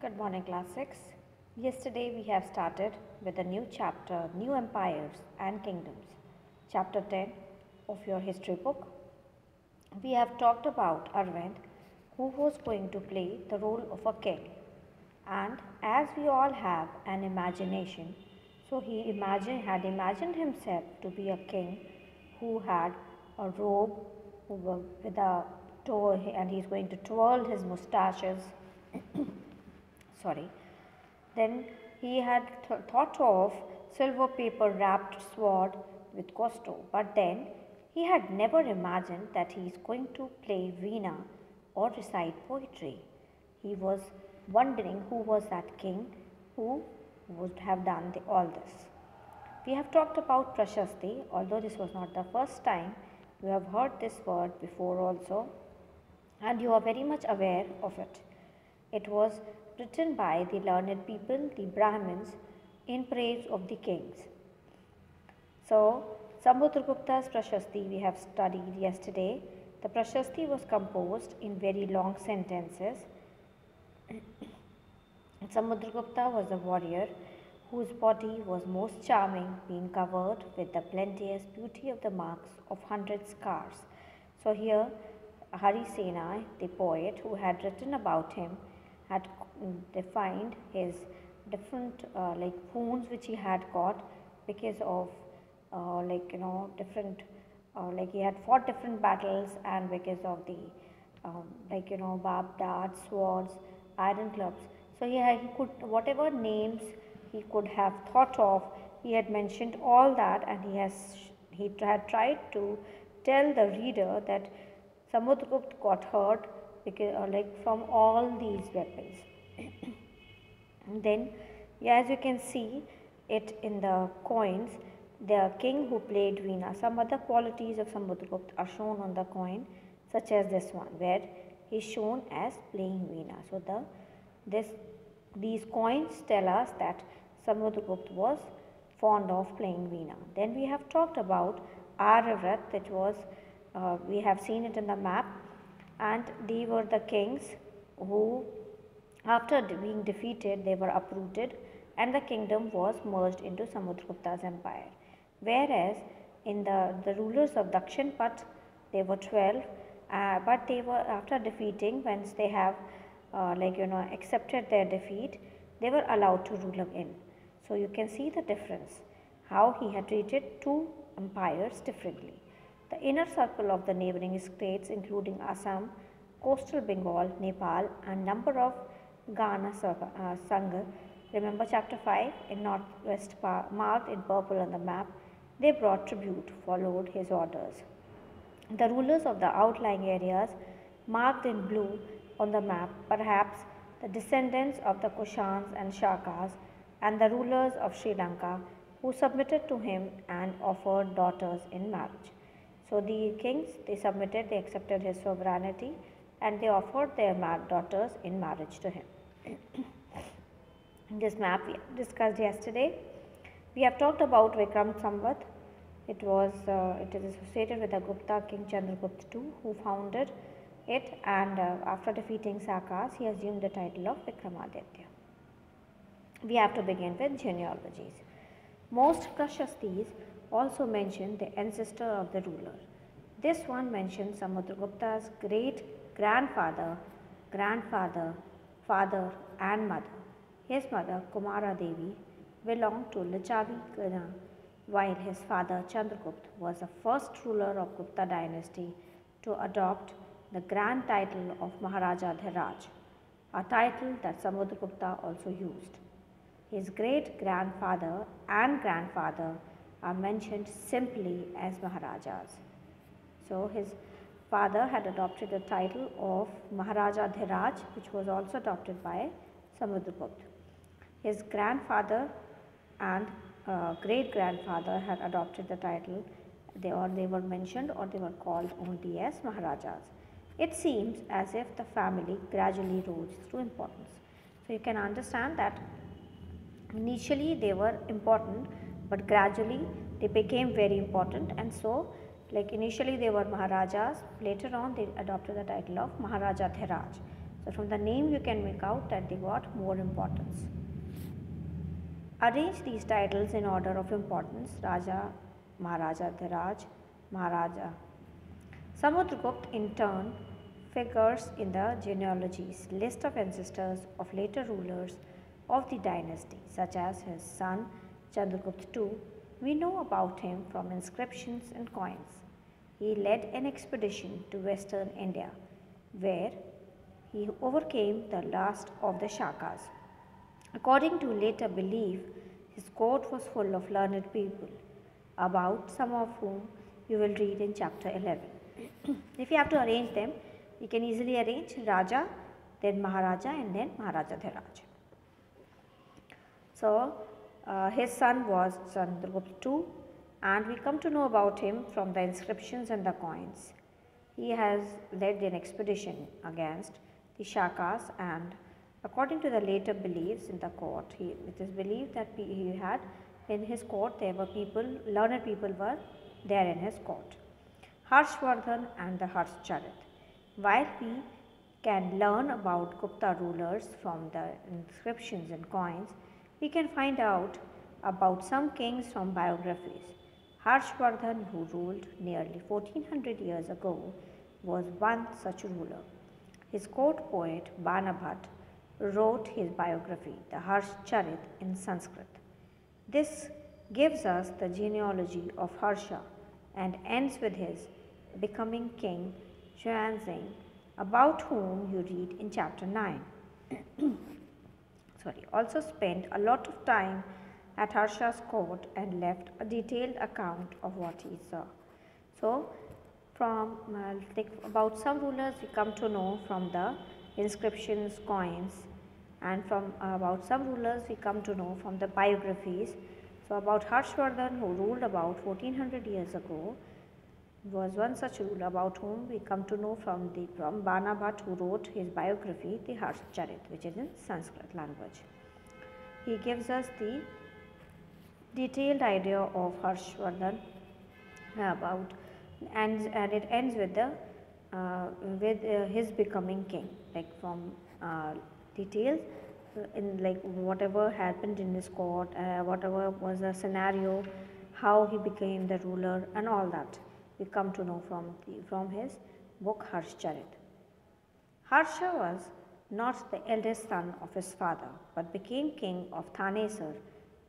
Good morning, class 6. Yesterday we have started with a new chapter, New Empires and Kingdoms, chapter 10 of your history book. We have talked about Arvind, who was going to play the role of a king. And as we all have an imagination, so he imagined, had imagined himself to be a king who had a robe with a and he's going to twirl his mustaches sorry. Then he had th- thought of silver paper wrapped sword with costo, but then he had never imagined that he is going to play veena or recite poetry. He was wondering who was that king who would have done the, all this. We have talked about Prashasti, although this was not the first time. You have heard this word before also, and you are very much aware of it. It was written by the learned people, the Brahmins, in praise of the kings. So, Samudragupta's Prashasti we have studied yesterday. The Prashasti was composed in very long sentences. Samudragupta was a warrior whose body was most charming, being covered with the plenteous beauty of the marks of hundred scars. So, here Harisena, the poet who had written about him, had defined his different uh, like wounds which he had got because of uh, like you know different uh, like he had fought different battles and because of the um, like you know barbed darts swords iron clubs. So he, had, he could whatever names he could have thought of he had mentioned all that and he has he had tried to tell the reader that Samudragupta got hurt because uh, like from all these weapons then as you can see it in the coins the king who played Veena. Some other qualities of Samudragupta are shown on the coin such as this one where he is shown as playing Veena. So the this these coins tell us that Samudragupta was fond of playing Veena. Then we have talked about Aryavrat that was uh, we have seen it in the map and they were the kings who after being defeated they were uprooted and the kingdom was merged into Samudragupta's empire. Whereas in the, the rulers of Dakshinpat they were 12 uh, but they were after defeating once they have uh, like you know accepted their defeat they were allowed to rule again. So you can see the difference how he had treated two empires differently. The inner circle of the neighboring states including Assam, coastal Bengal, Nepal and number of Gana uh, Sangha. Remember chapter 5 in northwest marked in purple on the map. They brought tribute, followed his orders. The rulers of the outlying areas marked in blue on the map, perhaps the descendants of the Kushans and Shakas and the rulers of Sri Lanka who submitted to him and offered daughters in marriage. So the kings, they submitted, they accepted his sovereignty and they offered their daughters in marriage to him. this map we discussed yesterday. We have talked about Vikram Samvat. It was uh, it is associated with the Gupta king Chandragupta II who founded it and uh, after defeating Sakas he assumed the title of Vikramaditya. We have to begin with genealogies. Most Prashastis also mention the ancestor of the ruler. This one mentions Samudragupta's great grandfather, grandfather, father and mother. His mother Kumara Devi belonged to Lichavi Gana while his father Chandragupta was the first ruler of Gupta dynasty to adopt the grand title of Maharaja Dhiraj, a title that Samudragupta also used. His great grandfather and grandfather are mentioned simply as Maharajas. So his father had adopted the title of Maharaja Dhiraj which was also adopted by Samudragupta. His grandfather and uh, great grandfather had adopted the title they or they were mentioned or they were called only as Maharajas. It seems as if the family gradually rose to importance. So you can understand that initially they were important but gradually they became very important and so like initially they were Maharajas later on they adopted the title of Maharaja Dhiraj. So from the name you can make out that they got more importance. Arrange these titles in order of importance Raja, Maharaja Dhiraj, Maharaja. Samudragupta in turn figures in the genealogies list of ancestors of later rulers of the dynasty such as his son Chandragupta II. We know about him from inscriptions and coins. He led an expedition to western India where he overcame the last of the Shakas. According to later belief, his court was full of learned people, about some of whom you will read in chapter 11. if you have to arrange them, you can easily arrange Raja, then Maharaja, and then Maharaja Dhiraj. So, uh, his son was Chandragupta II, and we come to know about him from the inscriptions and the coins. He has led an expedition against the Shakas and according to the later beliefs in the court, he, it is believed that he had in his court there were people, learned people were there in his court. Harshvardhan and the Harshcharit. While we can learn about Gupta rulers from the inscriptions and coins, we can find out about some kings from biographies. Harshvardhan, who ruled nearly 1400 years ago, was one such ruler. His court poet Banabhat wrote his biography, the Harshcharit, in Sanskrit. This gives us the genealogy of Harsha and ends with his becoming king Xuanzang, about whom you read in chapter 9. Sorry, also spent a lot of time at Harsha's court and left a detailed account of what he saw. So, from uh, about some rulers we come to know from the inscriptions, coins and from uh, about some rulers we come to know from the biographies. So, about Harshvardhan who ruled about 1400 years ago was one such ruler about whom we come to know from the from Banabhat who wrote his biography the Harshcharit which is in Sanskrit language. He gives us the detailed idea of Harshvardhan about and, and it ends with the uh, with uh, his becoming king like from uh, details in like whatever happened in his court uh, whatever was the scenario how he became the ruler and all that we come to know from the, from his book Harshcharit. Harsha was not the eldest son of his father but became king of Thanesar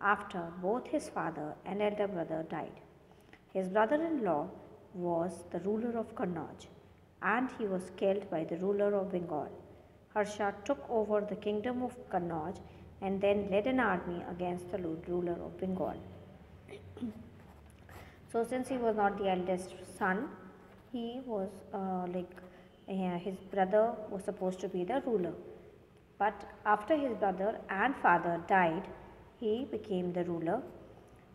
after both his father and elder brother died. His brother-in-law was the ruler of Kannauj and he was killed by the ruler of Bengal. Harsha took over the kingdom of Kannauj and then led an army against the ruler of Bengal. So since he was not the eldest son, he was uh, like uh, his brother was supposed to be the ruler. But after his brother and father died, he became the ruler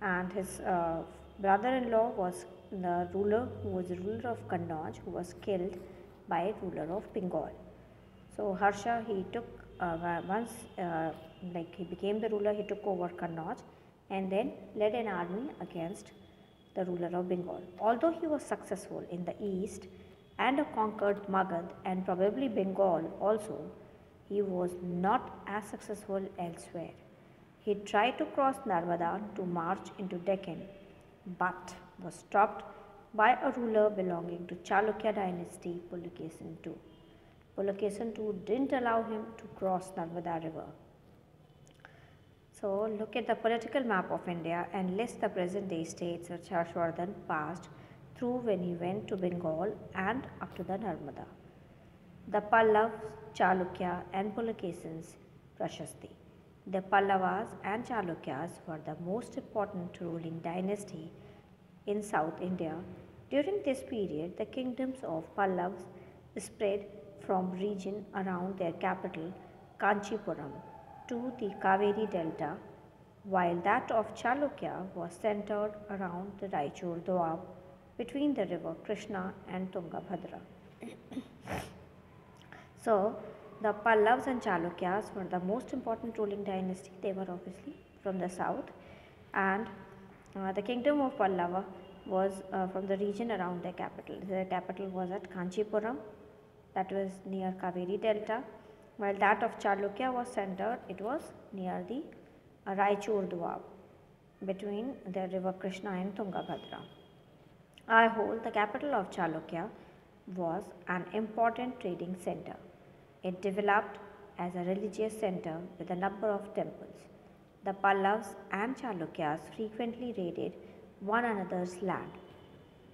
and his uh, brother-in-law was the ruler who was the ruler of Kannauj who was killed by ruler of Bengal. So Harsha he took uh, once uh, like he became the ruler he took over Kannauj and then led an army against the ruler of Bengal. Although he was successful in the east and conquered Magad and probably Bengal also, he was not as successful elsewhere. He tried to cross Narmada to march into Deccan but was stopped by a ruler belonging to Chalukya dynasty Pulakesin II. Pulakesin II didn't allow him to cross Narmada river. So look at the political map of India and list the present day states which Harshvardhan passed through when he went to Bengal and up to the Narmada. The Pallavas, Chalukya and Pulakesins Prashasti. The Pallavas and Chalukyas were the most important ruling dynasty in South India. During this period, the kingdoms of Pallavas spread from region around their capital Kanchipuram to the Kaveri Delta, while that of Chalukya was centered around the Raichur Doab between the river Krishna and Tungabhadra. so, the Pallavas and Chalukyas were the most important ruling dynasty. They were obviously from the south and uh, the kingdom of Pallava was uh, from the region around their capital. Their capital was at Kanchipuram that was near Kaveri Delta while that of Chalukya was centered, it was near the Raichur Doab between the river Krishna and Tungabhadra. Aihole the capital of Chalukya was an important trading center. It developed as a religious center with a number of temples. The Pallavas and Chalukyas frequently raided one another's land,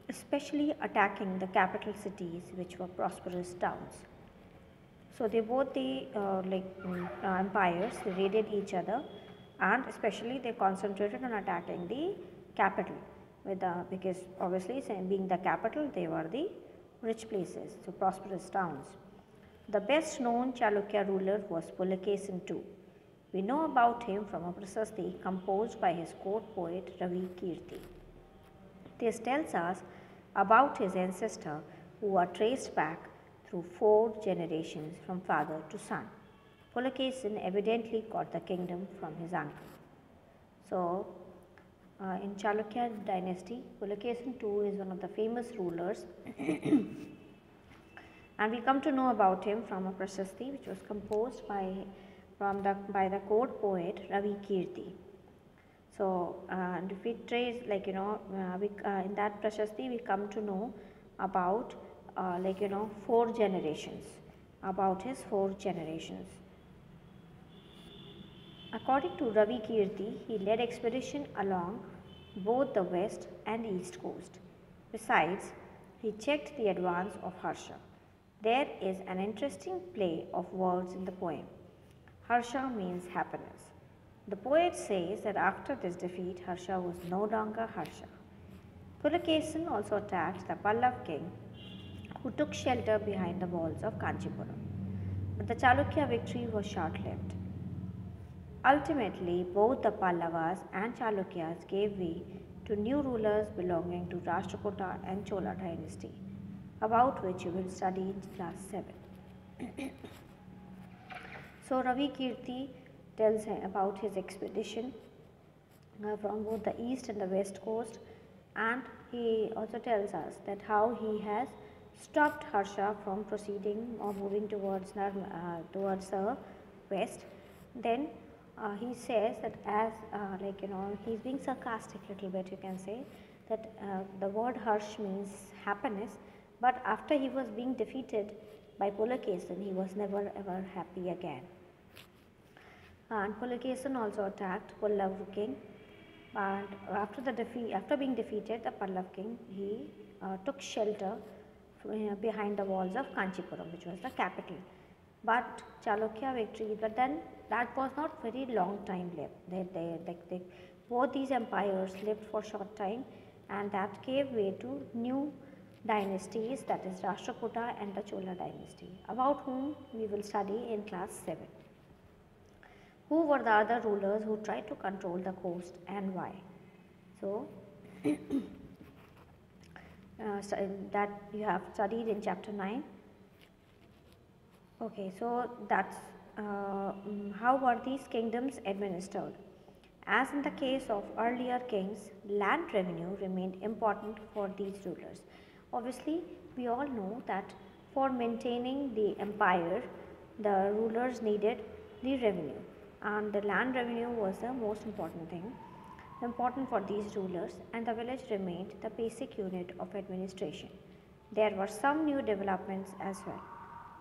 especially attacking the capital cities which were prosperous towns. So they both the uh, like uh, empires raided each other and especially they concentrated on attacking the capital with the, because obviously being the capital they were the rich places, so prosperous towns. The best known Chalukya ruler was Pulakesin II. We know about him from a prasasti composed by his court poet Ravi Kirti. This tells us about his ancestor who are traced back through four generations from father to son. Pulakesin evidently got the kingdom from his uncle. So, uh, in Chalukya dynasty, Pulakesin II is one of the famous rulers and we come to know about him from a prasasti which was composed by, from the, by the court poet Ravi Kirti. So, uh, and if we trace like you know uh, we, uh, in that prasasti we come to know about uh, like you know four generations about his four generations. According to Ravi Kirti, he led expedition along both the west and east coast. Besides, he checked the advance of Harsha. There is an interesting play of words in the poem. Harsha means happiness. The poet says that after this defeat, Harsha was no longer Harsha. Pulakesin also attacked the Pallav king who took shelter behind the walls of Kanchipuram. But the Chalukya victory was short lived. Ultimately, both the Pallavas and Chalukyas gave way to new rulers belonging to Rashtrakuta and Chola dynasty, about which you will study in class 7. so, Ravi Kirti tells about his expedition uh, from both the east and the west coast and he also tells us that how he has stopped Harsha from proceeding or moving towards, uh, towards the west. Then uh, he says that as uh, like you know he's being sarcastic a little bit you can say that uh, the word harsh means happiness but after he was being defeated by Pulakesin he was never ever happy again. And Pulakesin also attacked Pallav king and after the defeat after being defeated the Pallav king he uh, took shelter Uh, behind the walls of Kanchipuram which was the capital. But Chalukya victory but then that was not very long time lived. They, they, they, they, both these empires lived for short time and that gave way to new dynasties that is Rashtrakuta and the Chola dynasty about whom we will study in class 7. Who were the other rulers who tried to control the coast and why? So, uh, that you have studied in chapter 9. Okay, so that's uh, mm, how were these kingdoms administered? As in the case of earlier kings, land revenue remained important for these rulers. Obviously, we all know that for maintaining the empire, the rulers needed the revenue and the land revenue was the most important thing important for these rulers and the village remained the basic unit of administration. There were some new developments as well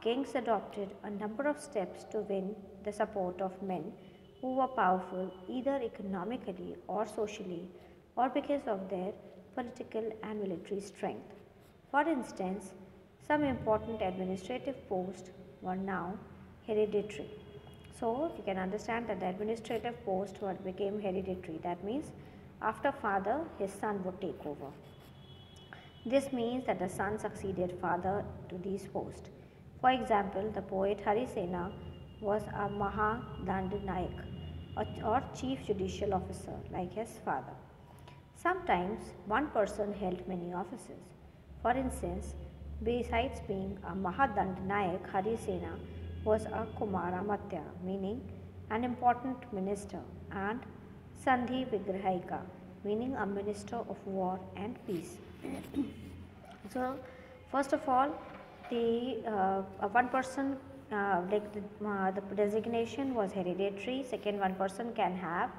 kings adopted a number of steps to win the support of men who were powerful either economically or socially or because of their political and military strength. For instance, some important administrative posts were now hereditary. So, you can understand that the administrative post were became hereditary. That means after father, his son would take over. This means that the son succeeded father to these posts. For example, the poet Harisena was a Mahadandanayak or chief judicial officer like his father. Sometimes one person held many offices. For instance, besides being a Mahadandanayak, Harisena was a Kumara Matya, meaning an important minister, and Sandhi Vigrahika, meaning a minister of war and peace. so, first of all, the uh, one person uh, like the, uh, the designation was hereditary. Second, one person can have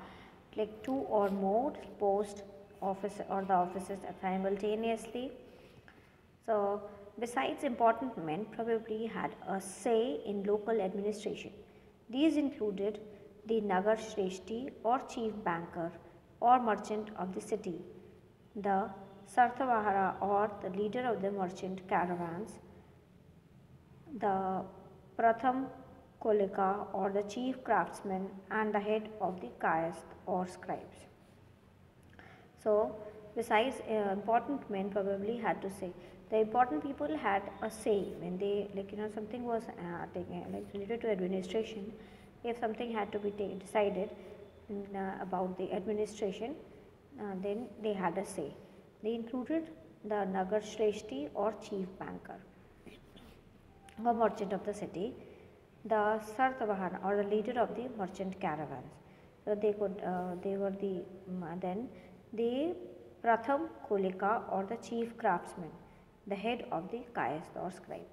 like two or more post office or the offices simultaneously. So, besides important men probably had a say in local administration. These included the Nagar Shreshti or chief banker or merchant of the city, the Sartavahara or the leader of the merchant caravans, the Pratham Kolika or the chief craftsman and the head of the Kayast or scribes. So, besides uh, important men probably had to say the important people had a say when they like you know something was uh, taken, like related to administration. If something had to be decided uh, about the administration uh, then they had a say. They included the nagar shreshti or chief banker or merchant of the city the sartavahana or the leader of the merchant caravans. So they could uh, they were the um, then the pratham kolika or the chief craftsman the head of the kayast or scribe.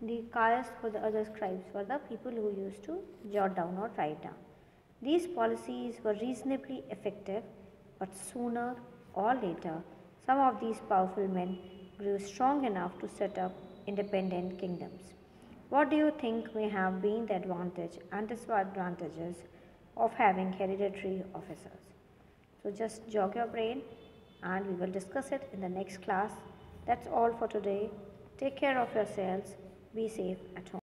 The kayast for the other scribes were the people who used to jot down or write down. These policies were reasonably effective, but sooner or later, some of these powerful men grew strong enough to set up independent kingdoms. What do you think may have been the advantage and disadvantages of having hereditary officers? So just jog your brain and we will discuss it in the next class. That's all for today. Take care of yourselves. Be safe at home.